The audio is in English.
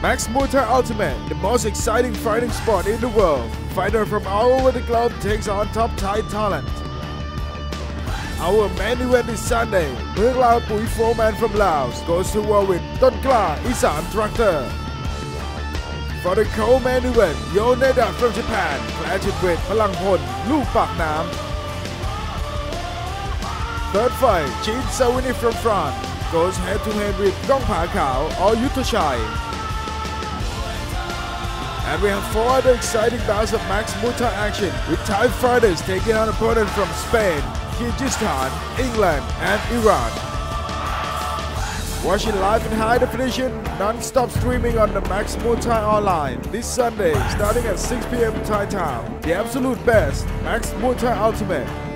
Max Muay Thai Ultimate, the most exciting fighting sport in the world. Fighter from all over the globe takes on top Thai talent. Our main event is Sunday. เมืองลาวปุ๋ยโฟร์แมน from Laos goes to war with ต้นกล้าอีสาน Tractor. For the co-main event, Yoneda from Japan clashes with พลังพลลูกปากน้ำ Third fight, Jean Savigny from France goes head to head with ก้องผาขาวอยุทธชัย and we have four other exciting bouts of Max Muay action with Thai fighters taking on opponents from Spain, Kyrgyzstan, England, and Iran. Watch it live in high definition, non-stop streaming on the Max Muay Thai online this Sunday starting at 6 p.m. Thai time. The absolute best, Max Muay Thai Ultimate.